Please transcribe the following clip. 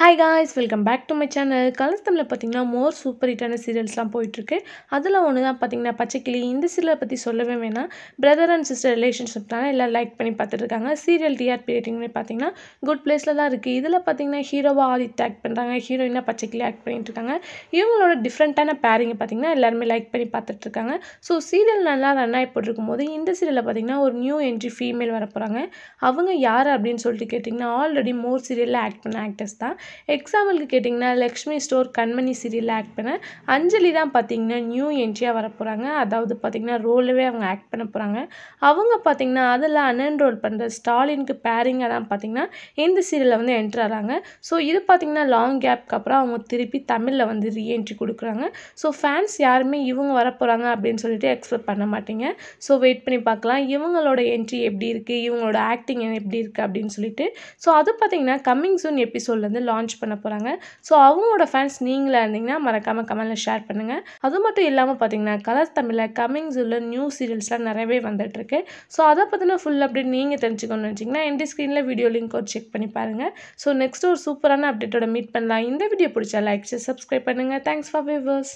Hi guys welcome back to my channel colors தமிழில் பார்த்தீங்கன்னா மோர் super ஹிட்டான சீரியல்ஸ்லாம் போயிட்டுருக்கு. அதில் ஒன்று தான் பார்த்தீங்கன்னா பச்சைக்கிளி இந்த சீரியலை பற்றி சொல்லவே வேணாம். பிரதர் அண்ட் சிஸ்டர் ரிலேஷன்ஷிப்னால எல்லாம் லைக் பண்ணி பார்த்துட்ருக்காங்க சீரியல் டிஆர்பி ரேட்டிங்னு பார்த்தீங்கன்னா குட் பிளேஸில் தான் இருக்குது இதில் பார்த்தீங்கன்னா ஹீரோவாக ஆதித்யா ஆக்ட் பண்ணுறாங்க ஹீரோயினாக பச்சைக்கிளி ஆக்ட் பண்ணிட்டுருக்காங்க. இவங்களோட டிஃப்ரெண்ட்டான பேரிங்கை பார்த்தீங்கன்னா எல்லாருமே லைக் பண்ணி பார்த்துட்ருக்காங்க ஸோ சீரியல் நல்லா ரன் ஆகி போது இந்த சீரியலில் பார்த்தீங்கன்னா ஒரு நியூ என்ட்ரி ஃபீமேல் வர போகிறாங்க அவங்க யார் அப்படின்னு சொல்லிட்டு கேட்டிங்கன்னா ஆல்ரெடி மோர் சீரியலில் ஆக்ட் பண்ண ஆக்டர்ஸ் தான். எக்ஸாம்பிளுக்கு கேட்டிங்கன்னா லக்ஷ்மி ஸ்டோர் கண்மணி சீரியலில் ஆக்ட் பண்ண அஞ்சலி தான் பார்த்தீங்கன்னா நியூ என்ட்ரியாக வர போகிறாங்க அதாவது பார்த்திங்கன்னா ரோலவே அவங்க ஆக்ட் பண்ண போகிறாங்க அவங்க பார்த்திங்கன்னா அதில் அன்என்ரோல் பண்ணுற ஸ்டாலினுக்கு பேரிங்காக தான் பார்த்திங்கன்னா இந்த சீரியலில் வந்து என்ட்ரு ஆகிறாங்க ஸோ இது பார்த்தீங்கன்னா லாங் கேப்க்கு அப்புறம் அவங்க திருப்பி தமிழில் வந்து ரீஎன்ட்ரி கொடுக்குறாங்க. ஸோ ஃபேன்ஸ் யாருமே இவங்க வர போகிறாங்க அப்படின்னு சொல்லிட்டு எக்ஸ்பெக்ட் பண்ண மாட்டீங்க. ஸோ வெயிட் பண்ணி பார்க்கலாம். இவங்களோட என்ட்ரி எப்படி இருக்குது இவங்களோட ஆக்டிங் எப்படி இருக்குது அப்படின்னு சொல்லிட்டு. ஸோ அது பார்த்தீங்கன்னா கம்மிங் சூன் எபிசோட்லேருந்து லான்ச் லான்ச் பண்ண போகிறாங்க ஸோ அவங்களோட ஃபேன்ஸ் நீங்களாக இருந்தீங்கன்னா மறக்காமல் கமெண்ட்டில் ஷேர் பண்ணுங்கள் அது மட்டும் இல்லாமல் பார்த்தீங்கன்னா கலர்ஸ் தமிழில் கமிங்ஸ் உள்ள நியூ சீரியல்ஸ்லாம் நிறையவே வந்துட்டுருக்கு. ஸோ அதை பற்றின ஃபுல் அப்டேட் நீங்கள் தெரிஞ்சுக்கணும்னு வச்சிங்கன்னா என்டி ஸ்க்ரீனில் வீடியோ லிங்க் ஒரு செக் பண்ணி பாருங்கள் ஸோ நெக்ஸ்ட் ஒரு சூப்பரான அப்டேட்டோட மீட் பண்ணலாம். இந்த வீடியோ பிடிச்சா லைக் சப்ஸ்கிரைப் பண்ணுங்கள் தேங்க்ஸ் ஃபார் வியூவர்ஸ்